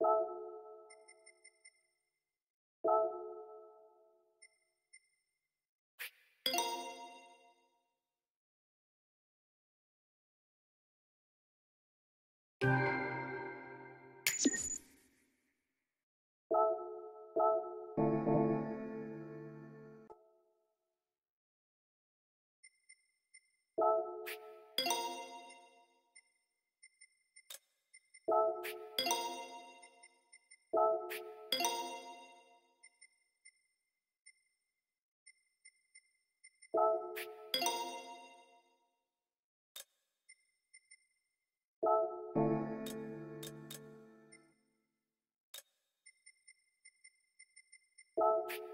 you you